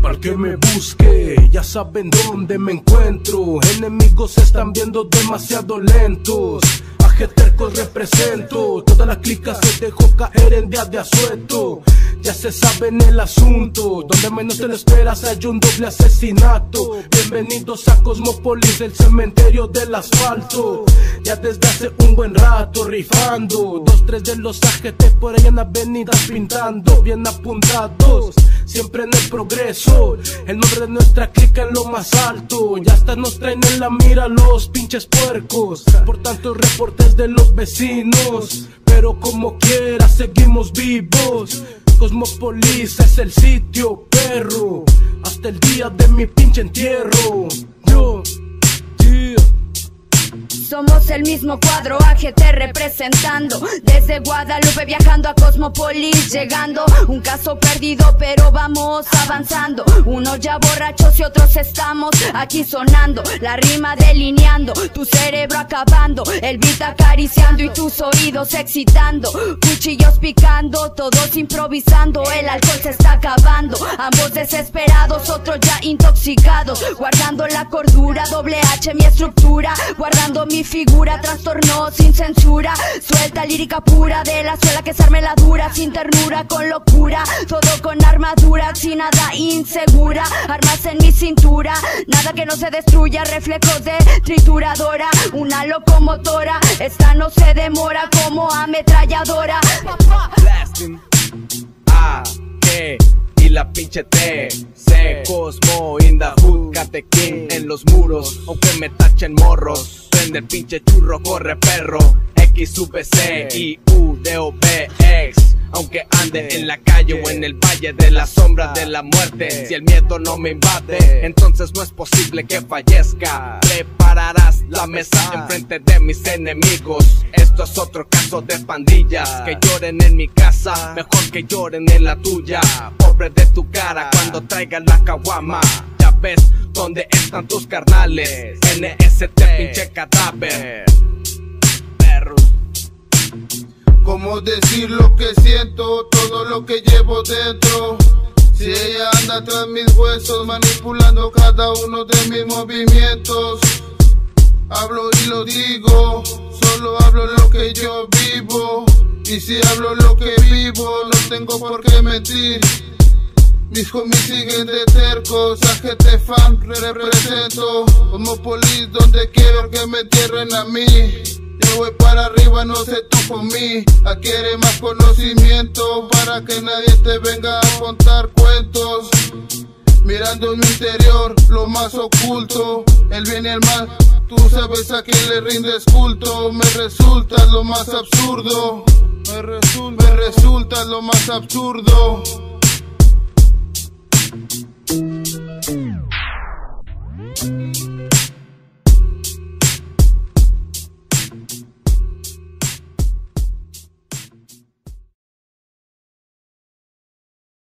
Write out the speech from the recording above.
Para que me busque, ya saben dónde me encuentro. Enemigos están viendo demasiado lentos. Tercos represento, todas las clicas se dejó caer en día de asueto. Ya se sabe en el asunto, donde menos te lo esperas hay un doble asesinato. Bienvenidos a Cosmopolis, el cementerio del asfalto. Ya desde hace un buen rato rifando, dos, tres de los AGT por ahí en avenidas pintando, bien apuntados. Siempre en el progreso, el nombre de nuestra clica en lo más alto. Ya hasta nos traen en la mira los pinches puercos. Por tanto, reportes de los vecinos. Pero como quiera, seguimos vivos. Cosmopolis es el sitio, perro. Hasta el día de mi pinche entierro. Yo, somos el mismo cuadro AGT representando. Desde Guadalupe viajando a Cosmopolis Llegando, un caso perdido pero vamos avanzando. Unos ya borrachos y otros estamos aquí sonando. La rima delineando, tu cerebro acabando. El beat acariciando y tus oídos excitando. Cuchillos picando, todos improvisando. El alcohol se está acabando. Ambos desesperados, otros ya intoxicados. Guardando la cordura, doble H mi estructura. Guardando figura trastornó sin censura. Suelta lírica pura de la suela que se arme la dura. Sin ternura, con locura. Todo con armadura, sin nada insegura. Armas en mi cintura Nada que no se destruya, reflejos de trituradora Una locomotora, esta no se demora como ametralladora. A, E y la pinche T C Cosmo in the hood, Catequín en los muros Aunque me tachen morros Prende el pinche churro, corre perro. X, V, C, I, U, D, O, B, X. Aunque ande en la calle o en el valle de la sombra de la muerte. Si el miedo no me invade, entonces no es posible que fallezca. Prepararás la mesa enfrente de mis enemigos. Esto es otro caso de pandillas. Que lloren en mi casa, mejor que lloren en la tuya. Pobre de tu cara cuando traigan la caguama. Ya ves dónde están tus carnales. NST, pinche cadáver. Perros. ¿Cómo decir lo que siento? Todo lo que llevo dentro. Si ella anda tras mis huesos, manipulando cada uno de mis movimientos. Hablo y lo digo, solo hablo lo que yo vivo. Y si hablo lo que vivo, no tengo por qué mentir. Mis homies siguen de tercos, AGT fan represento. Como polis donde quiero que me entierren a mí. Yo voy para arriba, no sé tú con mí Adquiere más conocimiento para que nadie te venga a contar cuentos. Mirando en mi interior, lo más oculto. El bien y el mal, tú sabes a quién le rindes culto. Me resulta lo más absurdo. Me resulta lo más absurdo